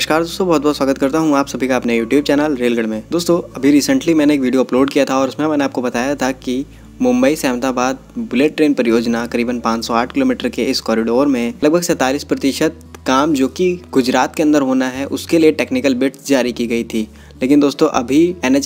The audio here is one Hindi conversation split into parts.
नमस्कार दोस्तों, बहुत बहुत स्वागत करता हूँ आप सभी का अपने YouTube चैनल रेलगढ़ में। दोस्तों, अभी रिसेंटली मैंने एक वीडियो अपलोड किया था और उसमें मैंने आपको बताया था कि मुंबई से अहमदाबाद बुलेट ट्रेन परियोजना करीबन 508 किलोमीटर के इस कॉरिडोर में लगभग सैंतालीस प्रतिशत काम जो कि गुजरात के अंदर होना है, उसके लिए टेक्निकल बिट्स जारी की गई थी। लेकिन दोस्तों, अभी एन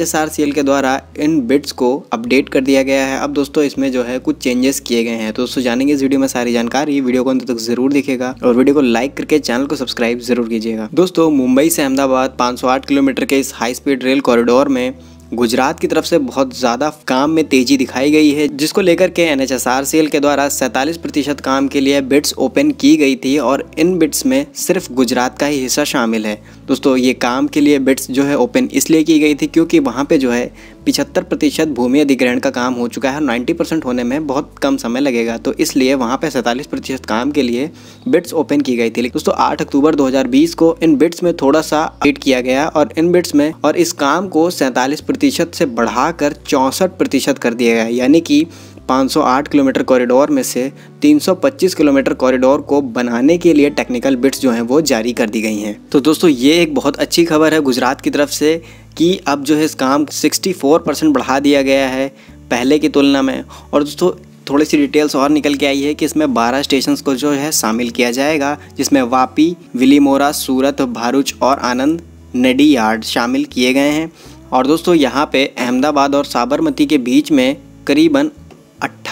के द्वारा इन बिट्स को अपडेट कर दिया गया है। अब दोस्तों, इसमें जो है कुछ चेंजेस किए गए हैं। तो दोस्तों, जानेंगे इस वीडियो में सारी जानकारी। वीडियो को अंत तक ज़रूर दिखेगा और वीडियो को लाइक करके चैनल को सब्सक्राइब ज़रूर कीजिएगा। दोस्तों, मुंबई से अहमदाबाद 508 किलोमीटर के इस हाई स्पीड रेल कॉरिडोर में गुजरात की तरफ़ से बहुत ज़्यादा काम में तेज़ी दिखाई गई है, जिसको लेकर के एन सेल के द्वारा सैंतालीस प्रतिशत काम के लिए बिट्स ओपन की गई थी और इन बिट्स में सिर्फ़ गुजरात का ही हिस्सा शामिल है। दोस्तों, ये काम के लिए बिट्स जो है ओपन इसलिए की गई थी क्योंकि वहाँ पे जो है पिछहत्तर प्रतिशत भूमि अधिग्रहण का काम हो चुका है और नाइन्टी परसेंट होने में बहुत कम समय लगेगा। तो इसलिए वहाँ पे सैंतालीस प्रतिशत काम के लिए बिट्स ओपन की गई थी। दोस्तों, आठ अक्टूबर 2020 को इन बिट्स में थोड़ा सा अपडेट किया गया और इन बिट्स में और इस काम को सैंतालीस प्रतिशत से बढ़ाकर चौंसठ प्रतिशत कर दिया गया। यानी कि 508 किलोमीटर कॉरिडोर में से 325 किलोमीटर कॉरिडोर को बनाने के लिए टेक्निकल बिट्स जो हैं, वो जारी कर दी गई हैं। तो दोस्तों, ये एक बहुत अच्छी खबर है गुजरात की तरफ़ से। कि अब जो है इस काम 64 परसेंट बढ़ा दिया गया है पहले की तुलना में। और दोस्तों, थोड़ी सी डिटेल्स और निकल के आई है कि इसमें 12 स्टेशन को जो है शामिल किया जाएगा, जिसमें वापी, विलीमोरा, सूरत, भारूच और आनंद नडी यार्ड शामिल किए गए हैं। और दोस्तों, यहाँ पे अहमदाबाद और साबरमती के बीच में करीबन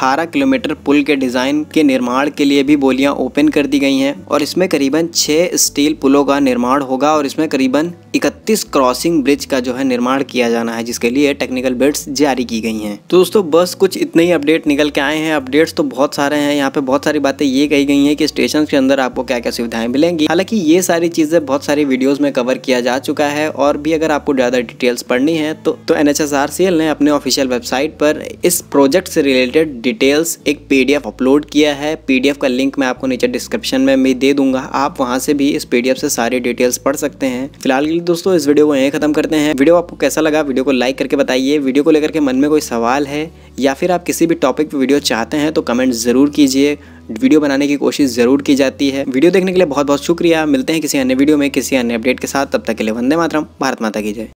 18 किलोमीटर पुल के डिज़ाइन के निर्माण के लिए भी बोलियाँ ओपन कर दी गई हैं और इसमें करीबन छः स्टील पुलों का निर्माण होगा और इसमें करीबन 31 क्रॉसिंग ब्रिज का जो है निर्माण किया जाना है जिसके लिए टेक्निकल बिड्स जारी की गई हैं। तो दोस्तों बस कुछ इतने ही अपडेट निकल के आए हैं। अपडेट्स तो बहुत सारे हैं। यहाँ पे बहुत सारी बातें ये कही गई हैं कि स्टेशन के अंदर आपको क्या क्या सुविधाएँ मिलेंगी। हालाँकि ये सारी चीज़ें बहुत सारी वीडियोज़ में कवर किया जा चुका है और भी अगर आपको ज़्यादा डिटेल्स पढ़नी है तो, तो NHSRCL ने अपने ऑफिशियल वेबसाइट पर इस प्रोजेक्ट से रिलेटेड डिटेल्स एक पीडीएफ अपलोड किया है। पीडीएफ का लिंक मैं आपको नीचे डिस्क्रिप्शन में भी दे दूँगा। आप वहाँ से भी इस पीडीएफ से सारी डिटेल्स पढ़ सकते हैं। फ़िलहाल के लिए दोस्तों, इस वीडियो को यहीं खत्म करते हैं। वीडियो आपको कैसा लगा वीडियो को लाइक करके बताइए। वीडियो को लेकर के मन में कोई सवाल है या फिर आप किसी भी टॉपिक पर वीडियो चाहते हैं तो कमेंट ज़रूर कीजिए। वीडियो बनाने की कोशिश ज़रूर की जाती है। वीडियो देखने के लिए बहुत बहुत शुक्रिया। मिलते हैं किसी अन्य वीडियो में, किसी अन्य अपडेट के साथ। तब तक के लिए वंदे मातरम। भारत माता की जय।